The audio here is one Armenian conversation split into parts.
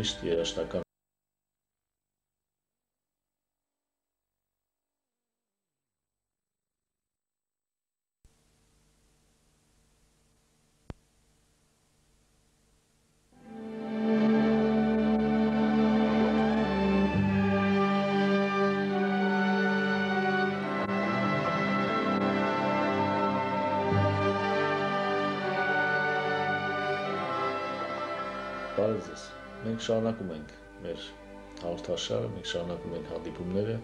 միշտ երաշտական Բարև Մենք շարունակում ենք մեր հաղորդաշարը, մենք շարունակում ենք հանդիպումները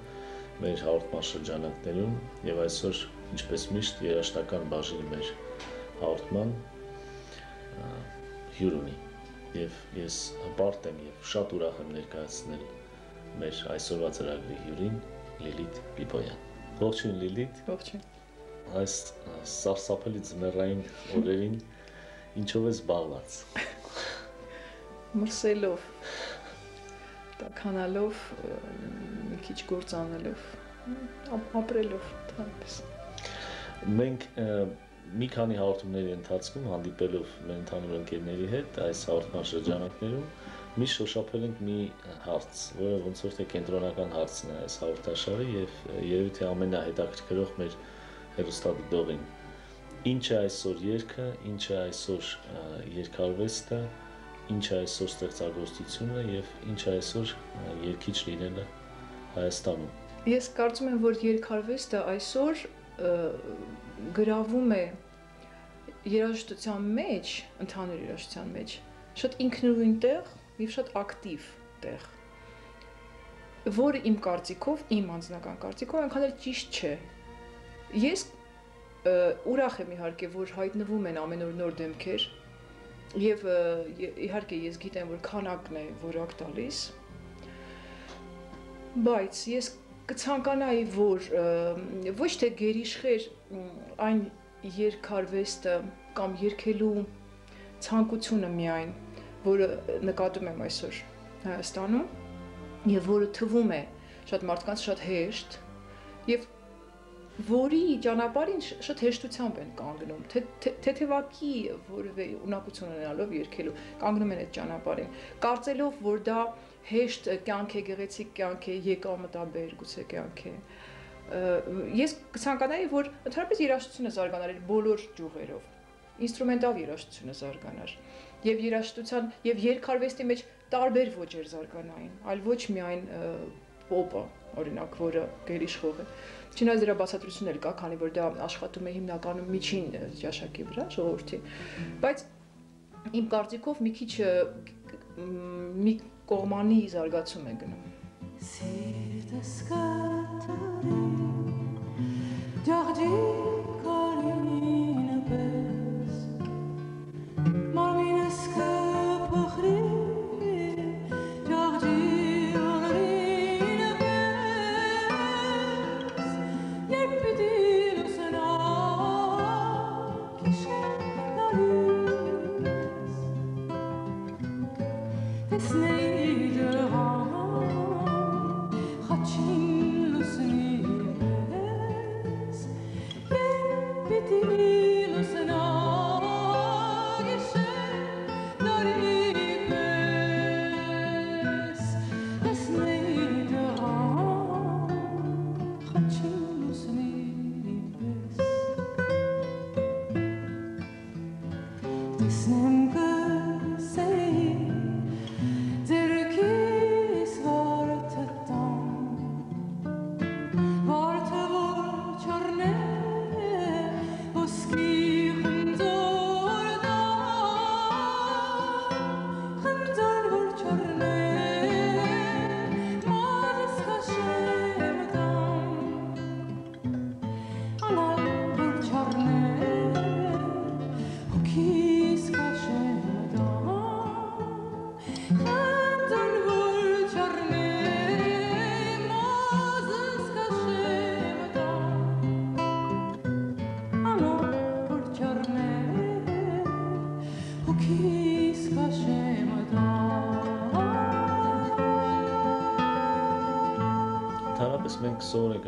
մեր հաղորդման շրջանակներում եւ այսօր, ինչպես միշտ, երաշտական բաժինը մեր հաղորդման հյուր ունի։ Եվ ես հպարտ եմ եւ շատ ուրախ եմ ներկայացնել մեր այսօրվա ծրագրի հյուրին Լիլիթ Պիպոյան։ Ողջույն Լիլիթ։ Ողջույն։ Այս սարսափելի ձմեռային օրերին ինչով ես զբաղված մրսելով, տականալով, մի քիչ գործ անելով, ապրելով, այդպես։ Մենք մի քանի հաղորդումների ընթացքում հանդիպելով մեր ընդհանուր ընկերների հետ այս հաղորդման շրջանակներում մի շոշափել ենք մի հարց, որը ոնց որ թե կենտրոնական հարցն է այս հաղորդաշարի եւ երևի թե ամենահետաքրքրող մեր հերոստատիտողին։ Ինչ է այսօր երգը, ինչ է այսօր երկարվեստը, ինչ է այսօր ստեղծագործությունը եւ ինչ է այսօր երկիչ լինելը Հայաստանում։ Ես կարծում եմ, որ երկարվեստը այսօր գրավում է երաժշտության մեջ, ընդհանուր երաժշտության մեջ, շատ ինքնուրույն տեղ եւ շատ ակտիվ տեղ որը իմ կարծիքով, իմ անձնական կարծիքով այնքան էլ ճիշտ չէ։ Ես ուրախ եմ իհարկե, որ հայտնվում են ամեն օր նոր դեմքեր, Եվ իհարկե ես գիտեմ, որ քանակն է որակ տալիս, բայց ես կցանկանայի, որ ոչ թե գերիշխեր այն երկարվեստը կամ երկելու ցանկությունը միայն, որը նկատում եմ այսօր Հայաստանում եւ որը թվում է շատ մարդկանց շատ հեշտ եւ որի ճանապարհին շատ հեշտությամբ են կանգնում, թեթևակի որևէ ունակություն ունենալով երկելու, կանգնում են այդ ճանապարհին, կարծելով, որ դա հեշտ կյանք է, գեղեցիկ կյանք է, եկամտաբեր գուցե կյանք է։ Ես կցանկանայի, որ ընդհանրապես երաժշտությունը զարգանար իր բոլոր ճյուղերով ինստրումենտալ երաժշտությունը զարգանար եւ երաժշտության եւ երկարվեստի մեջ տարբեր ոճեր զարգանային, այլ ոչ միայն պոպը, օրինակ, որը գերիշխող է։ Չնայած դրա բացատրությունն էլ կա, քանի որ դա աշխատում է հիմնականում միջին ճաշակի վրա, ժողովրդի, բայց իմ կարծիքով մի քիչ մի կողմանի զարգացում է գնում։ Սիրտս կատարի Ջաղջի սովոր ենք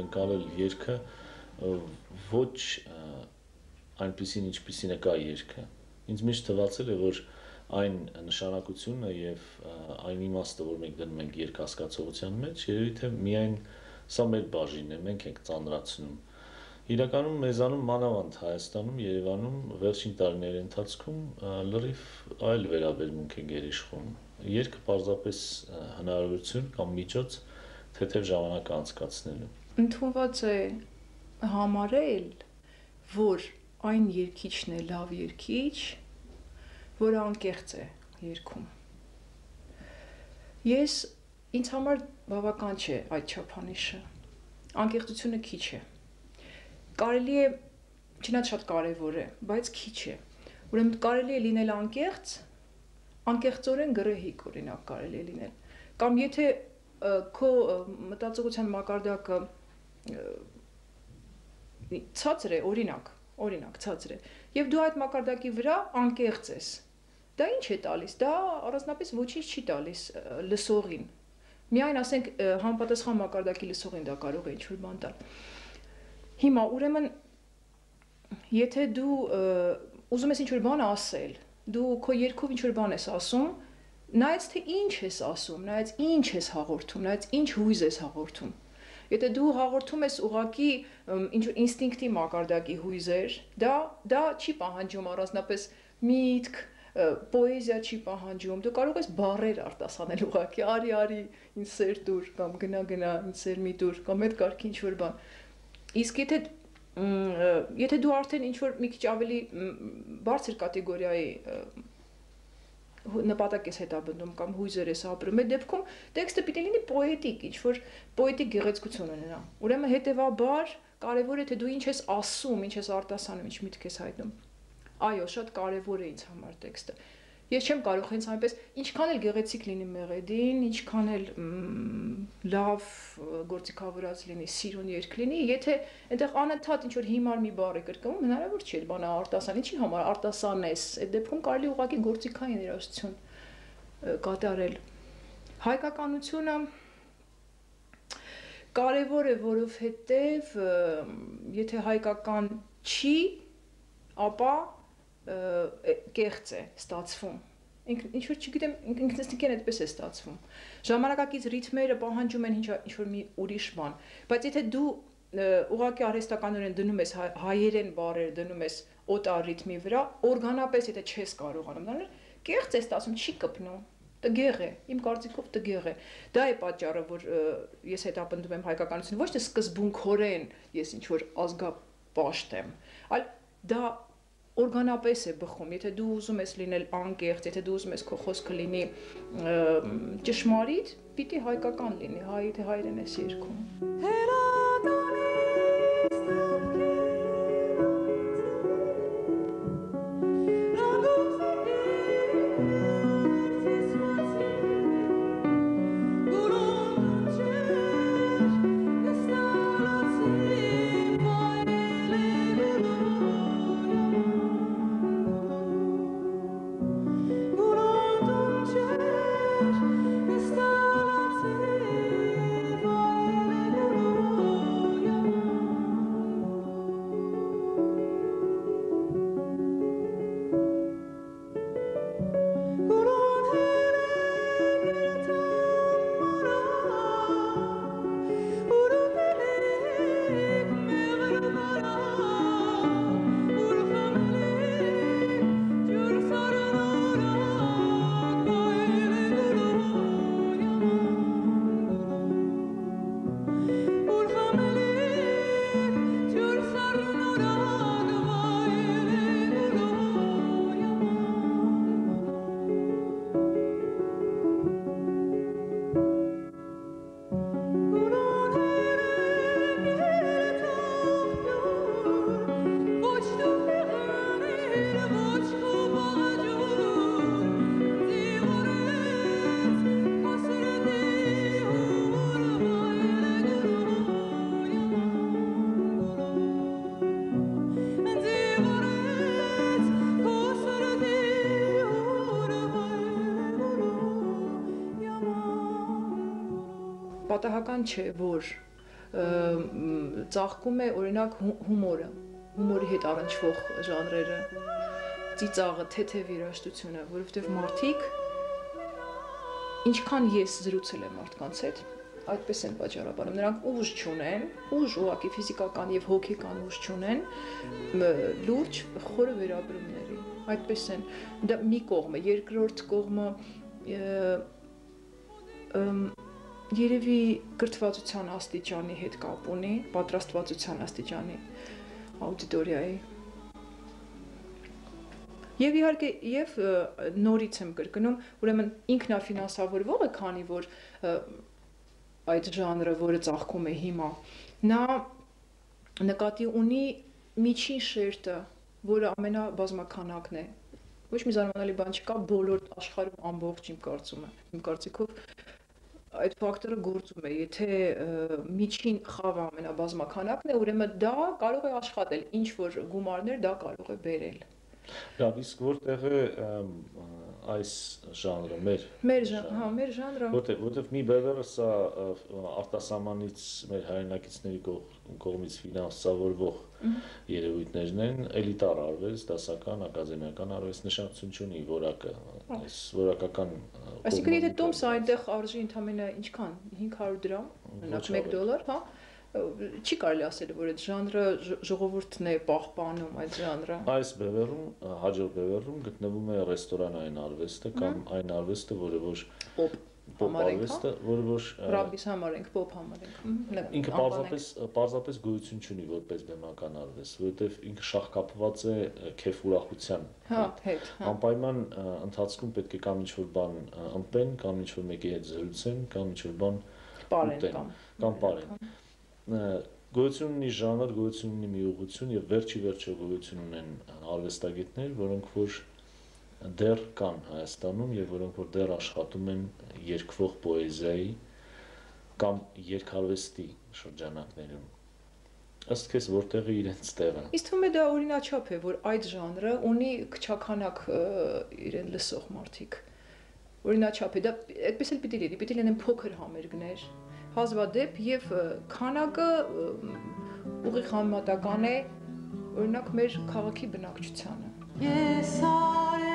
ընկալել երգը ոչ այնպեսին ինչպեսին է կա երգը։ Ինձ միշտ թվացել է, որ այն նշանակությունը եւ այն իմաստը, որ մենք դնում ենք երկհասկացողության մեջ, երևի թե միայն սա մեր բաժինն է, մենք ենք ծանրացնում։ Իրականում մեզանում մանավանդ Հայաստանում, Երևանում վերջին տարիների ընթացքում լրիվ այլ վերաբերմունք է գերիշխում։ Երկը պարզապես հնարավորություն կամ միջոց թեթև ժամանակ անցկացնելու։ Ընդունված է համարել, որ այն երկիչն է լավ երկիչ, որը անկեղծ է երգում։ Ես ինձ համար բավական չէ այդ չափանիշը։ Անկեղծությունը քիչ է։ Կարելի է չնայած շատ կարևոր է, բայց քիչ է։ Ուրեմն կարելի է լինել անկեղծ, անկեղծորեն գրեհիկ օրինակ կարելի է լինել։ Կամ եթե քո մտածողության մակարդակը ցածր է, օրինակ, օրինակ ցածր է, եւ դու այդ մակարդակի վրա անկեղծ ես, Դա ինչ է տալիս։ Դա առանձնապես ոչինչ չի տալիս լսողին։ Միայն ասենք համապատասխան մակարդակի լսողին դա կարող է ինչ-որ բան տալ։ Հիմա ուրեմն եթե դու ուզում ես ինչ-որ բան ասել, դու քո երկով ինչ-որ բան ես ասում, նայած թե ինչ ես ասում, նայած ինչ ես հաղորդում, նայած ինչ հույզ ես հաղորդում։ Եթե դու հաղորդում ես ուղակի ինչ որ ինստինկտի մակարդակի հույզեր, դա դա չի պահանջում առանձնապես միտք, պոեզիա չի պահանջում, դու կարող ես բառեր արտասանել ուղղակի, արի արի, ինձ սեր դուր կամ գնա գնա, ինձ սեր մի դուր կամ այդ կարգի ինչ որ բան։ Իսկ եթե եթե դու արդեն ինչ որ մի քիչ ավելի բարձր կատեգորիայի նպատակ ես հետապնդում կամ հույզեր ես ապրում, այդ դեպքում տեքստը պիտի լինի պոետիկ, ինչ որ պոետիկ գեղեցկություն ունենա։ Ուրեմն հետեւաբար կարևոր է թե դու ինչ ես ասում, ինչ ես արտասանում, ինչ միտք ես հայտնում։ Այո, շատ կարևոր է ինձ համար տեքստը։ Ես չեմ կարող հենց այնպես ինչքան էլ գեղեցիկ լինի մեղեդին, ինչքան էլ լավ գործիքավորած լինի, սիրուն երգ լինի, եթե այնտեղ անընդհատ ինչ որ հիմար մի բառ է կրկնում, հնարավոր չէ բանը արտասան, ինչի համար արտասանես։ Այդ դեպքում կարելի ուղղակի գործիքային երաժշտություն կատարել։ Հայկականությունը կարևոր է, որովհետև եթե հայկական չի, ապա կեղծ է ստացվում ինչ որ չգիտեմ ինքնստիկեն այդպես է ստացվում ժամանակակից ռիթմերը պահանջում են ինչ ինչ որ մի ուրիշ բան բայց եթե դու ուղղակի արհեստականորեն դնում ես հայերեն բառեր դնում ես օտար ռիթմի վրա օրգանապես եթե չես կարողանում դառնալ կեղծ է ստացվում չի կպնում տգեղ է իմ կարծիքով տգեղ է դա է պատճառը որ ես հետապնդում եմ հայկականությունը ոչ թե սկզբունքորեն ես ինչ որ ազգապաշտ եմ այլ դա օրգանապես է բխում։ Եթե դու ուզում ես լինել անկեղծ, եթե դու ուզում ես քո խոսքը լինի ճշմարիտ, պիտի հայկական լինի, հայ թե հայրեն ես երգում։ պատահական չէ, որ ծաղկում է օրինակ հումորը, հումորի հետ առնչվող ժանրերը։ ծիծաղը, թեթև երաժշտությունը, որովհետև մարդիկ ինչքան ես զրուցել եմ մարդկանց հետ, այդպես են պատճառաբանում։ Նրանք ուժ չունեն, ուժ ուղակի ֆիզիկական եւ հոգեկան ուժ չունեն լուրջ խորը վերաբերումների։ Այդպես են։ Դա մի կողմը, երկրորդ կողմը երևի կրթվածության աստիճանի հետ կապ ունի, պատրաստվածության աստիճանի աուդիտորիայի Եվ իհարկե եւ նորից եմ կրկնում, ուրեմն ինքնաֆինանսավորվողը, քանի որ այդ ժանրը, որը ծաղկում է հիմա, նա նկատի ունի միջին շերտը, որը ամենաբազմականակն է։ Ոչ մի զարմանալի բան չկա բոլոր աշխարհում ամբողջ իմ կարծումը։ Իմ կարծիքով այդ ֆակտորը գործում է, եթե միջին խավը ամենաբազմականակն է, ուրեմն դա կարող է աշխատել, ինչ որ գումարներ դա կարող է բերել։ Լավ, իսկ որտեղ է այս ժանրը մեր մեր ժանրը, հա, մեր ժանրը։ Որտեղ որտեղ մի բևերը սա արտասահմանից մեր հայրենակիցների կողմից ֆինանսավորվող երևույթներն են, էլիտար արվեստ, դասական, ակադեմիական արվեստ նշանակություն չունի որակը, այս որակական Այսինքն եթե տոմսը այնտեղ արժի ընդամենը ինչքան 500 դրամ, օրինակ 1 դոլար, հա, չի կարելի ասել, որ այդ ժանրը ժողովուրդն է պահպանում այդ ժանրը։ Այս բևեռում, հաջորդ բևեռում գտնվում է ռեստորանային արվեստը կամ այն արվեստը, որը որ պոպ արվեստը, որը որ ռաբիս համար ենք, պոպ համար ենք։ Ինքը պարզապես պարզապես գոյություն չունի որպես բեմական արվեստ, որովհետև ինքը շահկապված է քեֆ ուրախության հա, հետ։ հա։ Անպայման ընթացքում պետք է կամ ինչ-որ բան ըմպեն, կամ ինչ-որ մեկի հետ զրուցեն, կամ ինչ-որ բան պարեն կամ կամ պարեն գոյություն ունի ժանր, գոյություն ունի մի ուղղություն եւ վերջի վերջո գոյություն ունեն արվեստագետներ, որոնք որ դեռ կան Հայաստանում եւ որոնք որ դեռ աշխատում են երկվող պոեզիայի կամ երկարվեստի շրջանակներում ըստ քեզ որտեղը իրենց տեղը Իսկ թվում է դա օրինաչափ է որ այդ ժանրը ունի քչականակ իրեն լսող մարդիկ օրինաչափ է դա այդպես էլ պիտի լինի պիտի լինեն փոքր համերգներ հազվադեպ եւ քանակը ուղիղ համեմատական է օրինակ մեր քաղաքի բնակչությանը Ես արեն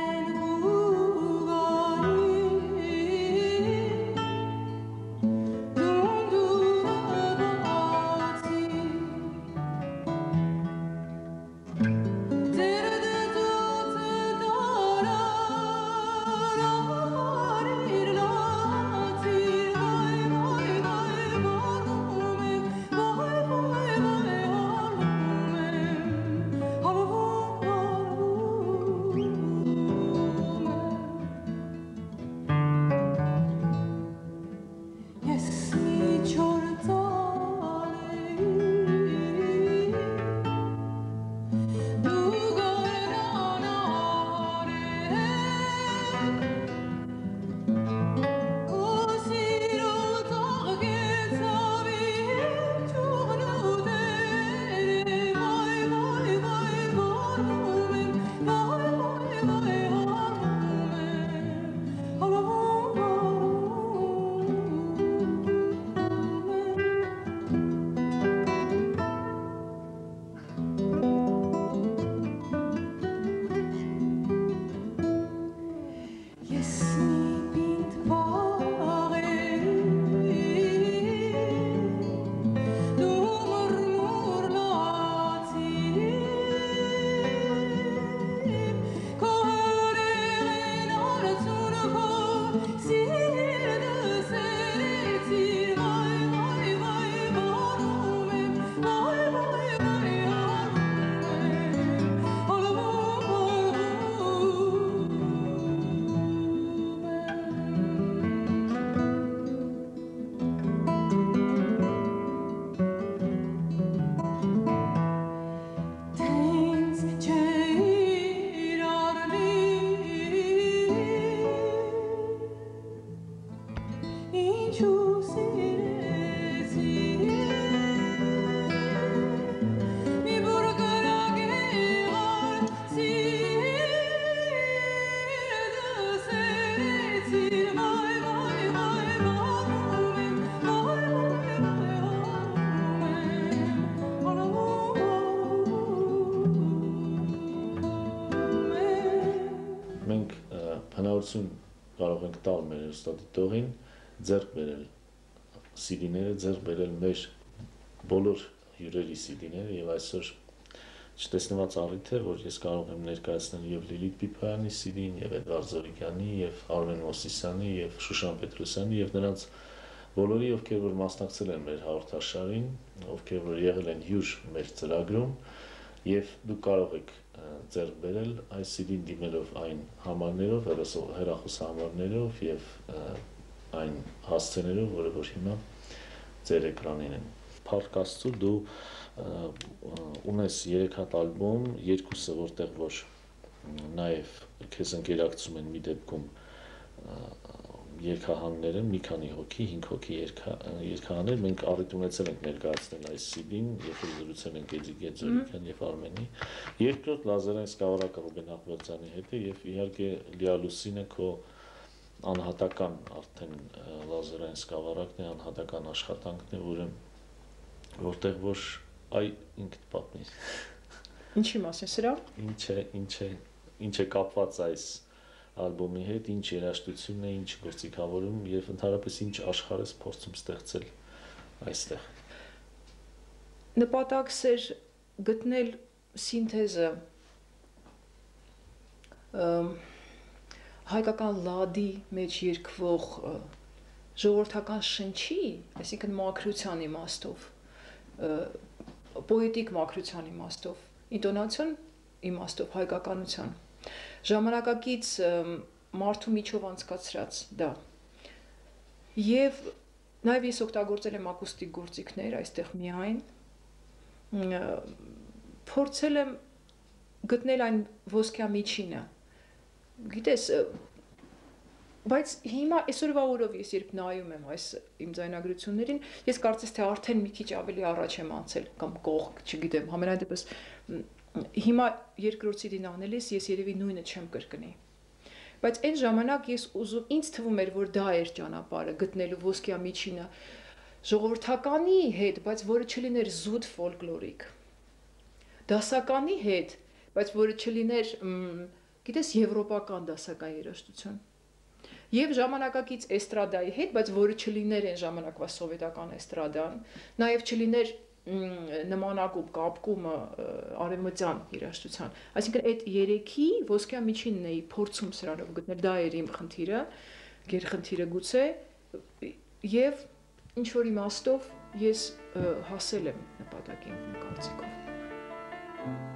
տալ մեր հեռուստադիտողին ձեռք բերել CD-ները, ձեռք բերել մեր բոլոր հյուրերի CD-ները եւ այսօր չտեսնված առիթ է, որ ես կարող եմ ներկայացնել եւ Լիլիթ Պիփայանի CD-ին, եւ Էդվարդ Զորիկյանի, եւ Արմեն Մոսիսյանի, եւ Շուշան Պետրոսյանի եւ նրանց բոլորի, ովքեր որ մասնակցել են մեր հաղորդաշարին, ովքեր որ եղել են հյուր մեր ծրագրում, եւ դուք կարող եք ձեռք բերել այս CD-ին դիմելով այն համարներով, հեռախոս համարներով եւ այն հասցեներով, որը որ հիմա ձեր էկրանին են։ Փառք Աստծո, դու ունես 3 հատ ալբոմ, երկուսը որտեղ որ նաև քեզ ընկերակցում են մի դեպքում երկհանները, մի քանի հոգի, 5 հոգի երկհաններ, մենք առիթ ունեցել ենք ներկայացնել այս CD-ին, երբ զրուցել ենք Էդի Գեձորիկյան եւ Արմենի։ Երկրորդ լազերային սկավառակը Ռուբեն Ախմերձյանի հետ է եւ իհարկե Լիալուսինը քո անհատական արդեն լազերային սկավառակն է, անհատական աշխատանքն է, որը որտեղ որ այ ինքդ պատմի։ Ինչի մասին սրա։ Ինչ է, ինչ է, ինչ է կապված այս ալբոմի հետ, ինչ երաժշտությունն է, ինչ գործիքավորում եւ ընդհանրապես ինչ աշխարհ ես փորձում ստեղծել այստեղ։ Նպատակս էր գտնել սինթեզը հայկական լադի մեջ երկվող ժողովրդական շնչի, այսինքն մակրության իմաստով պոետիկ մակրության իմաստով, ինտոնացիոն իմաստով հայկականության։ Ժամանակակից մարդու միջով անցկացրած դա։ Եվ նաև ես օգտագործել եմ ակուստիկ գործիքներ այստեղ միայն փորձել եմ գտնել այն ոսկյա միջինը։ Գիտես, Բայց հիմա այսօրվա օրով ես երբ նայում եմ այս իմ ձայնագրություններին, ես կարծես թե արդեն մի քիչ ավելի առաջ եմ անցել կամ կողք, չգիտեմ, համենայն դեպս հիմա երկրորդ CD-ն անելիս ես երևի նույնը չեմ կրկնի։ Բայց այն ժամանակ ես ուզում ինձ թվում էր, որ դա էր ճանապարհը գտնելու ոսկյա միջինը ժողովրդականի հետ, բայց որը չլիներ զուտ ֆոլկլորիկ։ Դասականի հետ, բայց որը չլիներ, գիտես, եվրոպական դասական երաժշտություն եւ ժամանակակից էստրադայի հետ, բայց որը չլիներ այն ժամանակվա սովետական էստրադան, նաեւ չլիներ նմանակում կապկումը արևմտյան երաժշտության։ Այսինքն այդ երեքի ոսկյա միջինն էի փորձում սրանով գտնել, դա էր իմ խնդիրը, գերխնդիրը գուցե եւ ինչ որ իմաստով ես հասել եմ նպատակին կարծիքով։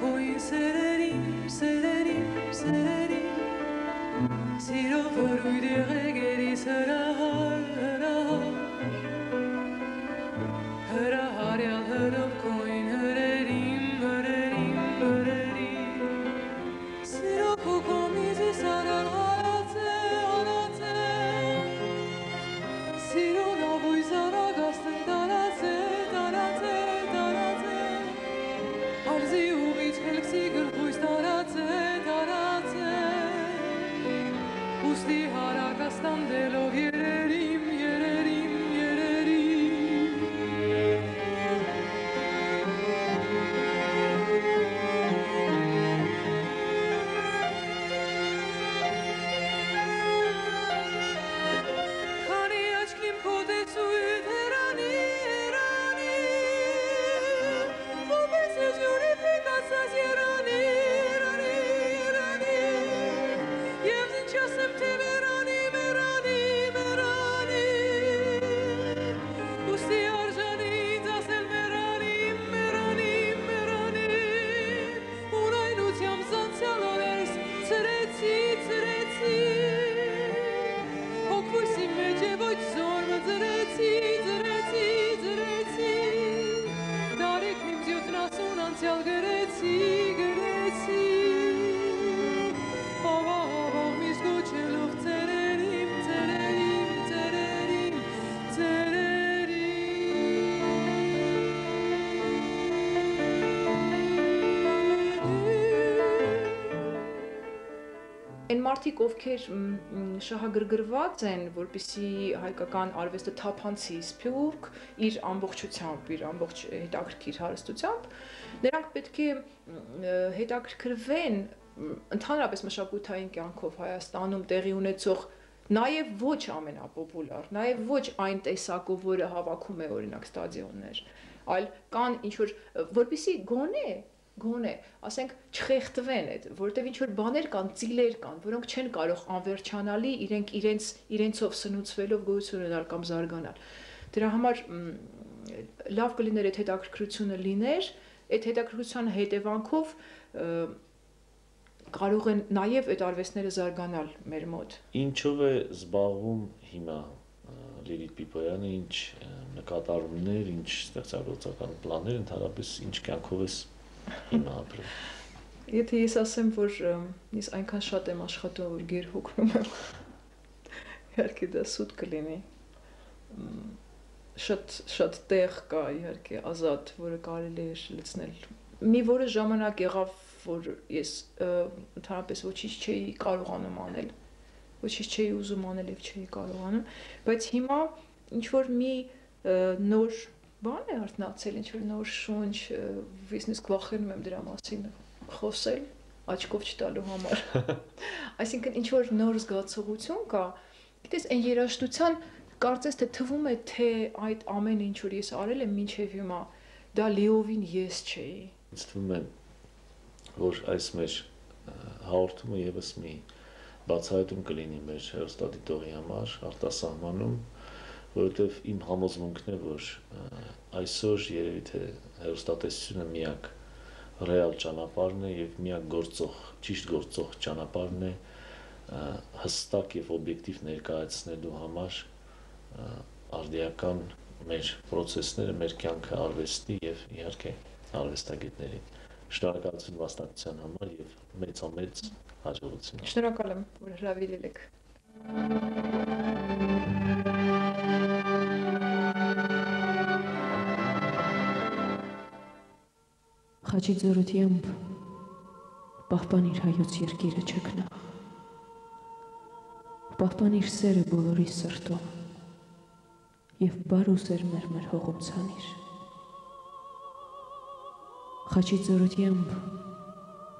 conhecer մարդիկ, ովքեր շահագրգռված են, որպիսի հայկական արվեստը թափանցի սփյուռք իր ամբողջությամբ, իր ամբողջ հետաքրքիր հարստությամբ, նրանք պետք է հետաքրքրվեն ընդհանրապես մշակութային կյանքով Հայաստանում տեղի ունեցող Նաև ոչ ամենապոպուլար, նաև ոչ այն տեսակով, որը հավաքում է օրինակ ստադիոններ, այլ կան ինչ որ որպիսի գոնե գոնե, ասենք, չխեղտվեն այդ, որտեվ ինչ որ բաներ կան, ծիլեր կան, որոնք չեն կարող անվերջանալի իրենք իրենց իրենցով սնուցվելով գոյություն ունենալ կամ զարգանալ։ Դրա համար լավ կլիներ այդ հետաքրքրությունը լիներ, այդ հետաքրքրության հետևանքով կարող են նաև այդ արվեստները զարգանալ մեր մոտ։ Ինչով է զբաղվում հիմա Լիլիթ Պիպոյանը, ինչ նկատառումներ, ինչ ստեղծագործական պլաններ, ընդհանրապես ինչ կյանքով ես հիմա ապրում։ Եթե ես ասեմ, որ ես այնքան շատ եմ աշխատում, որ գեր հոգնում եմ, իհարկե դա սուտ կլինի։ Շատ շատ տեղ կա իհարկե ազատ, որը կարելի է լցնել։ Մի որը ժամանակ եղավ որ ես ընդհանրապես ոչինչ չէի կարողանում անել ոչինչ չէի ուզում անել եւ չէի կարողանում բայց հիմա ինչ որ մի նոր բան է արտնացել ինչ որ նոր շունչ բիզնես վախենում եմ դրա մասին խոսել աչքով չտալու համար այսինքն ինչ որ նոր զգացողություն կա գիտես այն երաշտության կարծես թե թվում է թե այդ ամենը ինչ որ ես արել եմ մինչև հիմա դա լիովին ես չէի ինձ թվում է որ այս մեր հաղորդումը եւս մի բացահայտում կլինի մեր հերոստատիտողի համար արտասահմանում, որովհետև իմ համոզմունքն է, որ այսօր երևի թե հերոստատեսությունը միակ ռեալ ճանապարհն է եւ միակ գործող, ճիշտ գործող ճանապարհն է հստակ եւ օբյեկտիվ ներկայացնելու համար արդիական մեր process-ները, մեր կյանքը արվեստի եւ իհարկե արվեստագետների Շնորհակալություն վաստակցության համար եւ մեծամեծ հաջողություն։ Շնորհակալ եմ, որ հրավիրել եք։ Խաչի ձորությամբ պահպանիր հայոց երկիրը չկնա։ Պահպանիր սերը բոլորի սրտում եւ բարու սեր մեր մեր հողում ցանիր խաչի ծորությամբ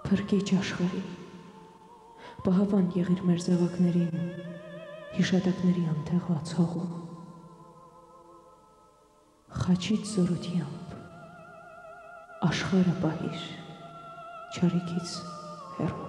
փրկիչ աշխարի պահավան եղիր մեր զավակներին հիշատակների անթեղված հողում խաչի ծորությամբ աշխարը պահիր չարիքից հեռու